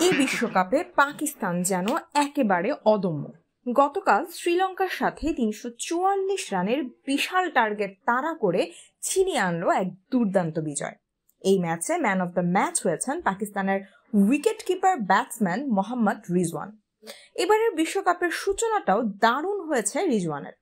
এই বিশ্বকাপে পাকিস্তান যেন একেবারে অদম্য। গতকাল শ্রীলঙ্কার সাথে তিনশো চুয়াল্লিশ রানের বিশাল টার্গেট তাড়া করে ছিনিয়ে আনলো এক দুর্দান্ত বিজয়। এই ম্যাচে ম্যান অফ দ্য ম্যাচ হয়েছেন পাকিস্তানের wicket keeper batsman Mohammad Rizwan. এবারের বিশ্বকাপের সূচনাটাও দারুণ হয়েছে রিজওয়ানের।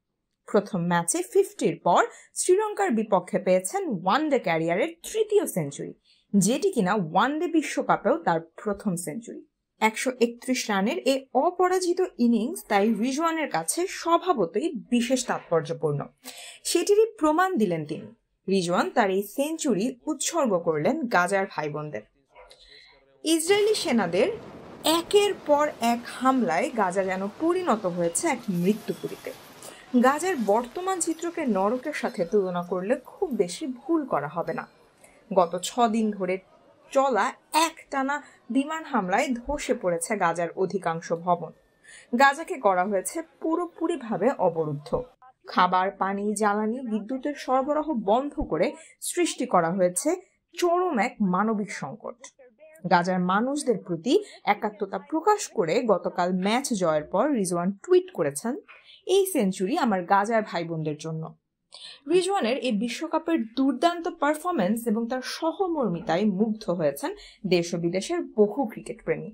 প্রথম ম্যাচে ফিফটির পর শ্রীলঙ্কার বিপক্ষে পেয়েছেন ওয়ানডে ক্যারিয়ারের তৃতীয় সেঞ্চুরি। যেটি কিনা ওয়ানডে বিশ্বকাপেও তার প্রথম সেঞ্চুরি। একশো একত্রিশ রানের এই অপরাজিত ইনিংস তাই রিজওয়ানের কাছে স্বভাবতই বিশেষ তাৎপর্যপূর্ণ। সেটিরই প্রমাণ দিলেন তিনি। রিজওয়ান তার এই সেঞ্চুরি উৎসর্গ করলেন গাজার ভাই বোনদের ইসরায়েলি সেনাদের একের পর এক হামলায় গাজা যেন পরিণত হয়েছে এক মৃত্যুপুরীতে। গাজার বর্তমান চিত্রকে নরকের সাথে তুলনা করলে খুব বেশি ভুল করা হবে না। গত ছ দিন ধরে চলা একটানা বিমান হামলায় ধসে পড়েছে গাজার অধিকাংশ ভবন। গাজাকে করা হয়েছে পুরোপুরিভাবে অবরুদ্ধ। খাবার, পানি, জ্বালানি, বিদ্যুতের সরবরাহ বন্ধ করে সৃষ্টি করা হয়েছে চরম এক মানবিক সংকট। গাজার মানুষদের প্রতি একাত্মতা প্রকাশ করে গতকাল ম্যাচ জয়ের পর রিজওয়ান টুইট করেছেন, এই সেঞ্চুরি আমার গাজার ভাই বোনদের জন্য। রিজওয়ানের এই বিশ্বকাপের দুর্দান্ত পারফরমেন্স এবং তার সহমর্মিতায় মুগ্ধ হয়েছেন দেশ ও বিদেশের বহু ক্রিকেট প্রেমী।